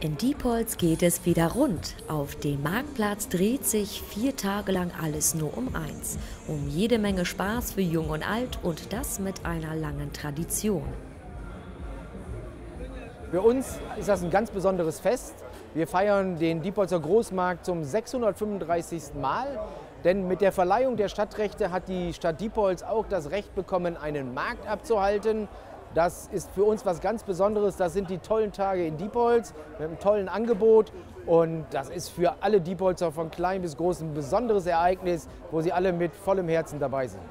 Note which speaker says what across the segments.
Speaker 1: In Diepholz geht es wieder rund. Auf dem Marktplatz dreht sich vier Tage lang alles nur um eins. Um jede Menge Spaß für Jung und Alt und das mit einer langen Tradition.
Speaker 2: Für uns ist das ein ganz besonderes Fest. Wir feiern den Diepholzer Großmarkt zum 635. Mal. Denn mit der Verleihung der Stadtrechte hat die Stadt Diepholz auch das Recht bekommen, einen Markt abzuhalten. Das ist für uns was ganz Besonderes. Das sind die tollen Tage in Diepholz mit einem tollen Angebot. Und das ist für alle Diepholzer von klein bis groß ein besonderes Ereignis, wo sie alle mit vollem Herzen dabei sind.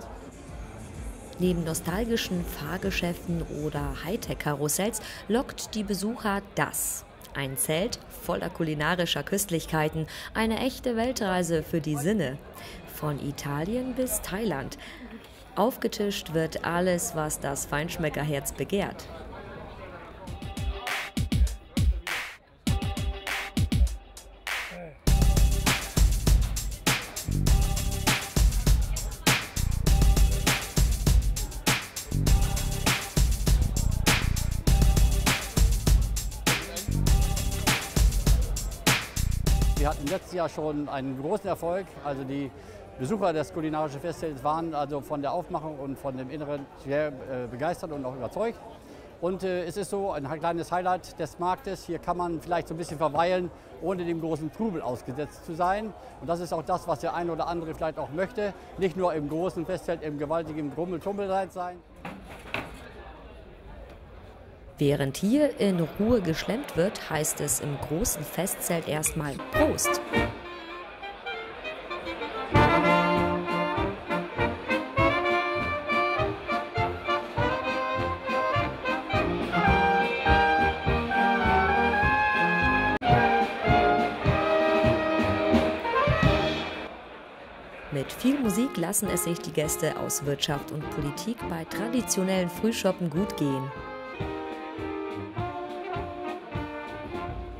Speaker 1: Neben nostalgischen Fahrgeschäften oder Hightech-Karussells lockt die Besucher das. Ein Zelt voller kulinarischer Köstlichkeiten, eine echte Weltreise für die Sinne. Von Italien bis Thailand. Aufgetischt wird alles, was das Feinschmeckerherz begehrt.
Speaker 3: Wir hatten letztes Jahr schon einen großen Erfolg. Also die Besucher des kulinarischen Festivals waren also von der Aufmachung und von dem Inneren sehr äh, begeistert und auch überzeugt. Und äh, es ist so ein kleines Highlight des Marktes. Hier kann man vielleicht so ein bisschen verweilen, ohne dem großen Trubel ausgesetzt zu sein. Und das ist auch das, was der eine oder andere vielleicht auch möchte. Nicht nur im großen Festzelt, im gewaltigen Grummel-Tummel sein.
Speaker 1: Während hier in Ruhe geschlemmt wird, heißt es im großen Festzelt erstmal Prost. Mit viel Musik lassen es sich die Gäste aus Wirtschaft und Politik bei traditionellen Frühschoppen gut gehen.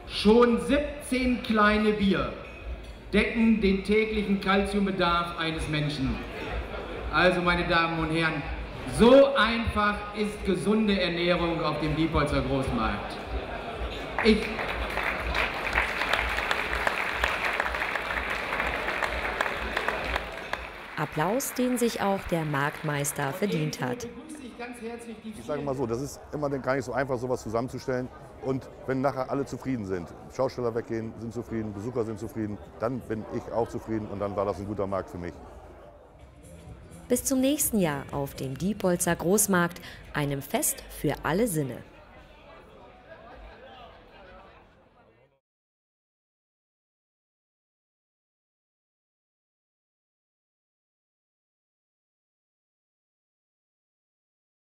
Speaker 4: Schon 17 kleine Bier decken den täglichen Kalziumbedarf eines Menschen. Also, meine Damen und Herren, so einfach ist gesunde Ernährung auf dem Diepholzer Großmarkt. Ich
Speaker 1: Applaus, den sich auch der Marktmeister verdient hat.
Speaker 5: Ich sage mal so, das ist immer gar nicht so einfach, sowas zusammenzustellen. Und wenn nachher alle zufrieden sind, Schausteller weggehen, sind zufrieden, Besucher sind zufrieden, dann bin ich auch zufrieden und dann war das ein guter Markt für mich.
Speaker 1: Bis zum nächsten Jahr auf dem Diepolzer Großmarkt, einem Fest für alle Sinne.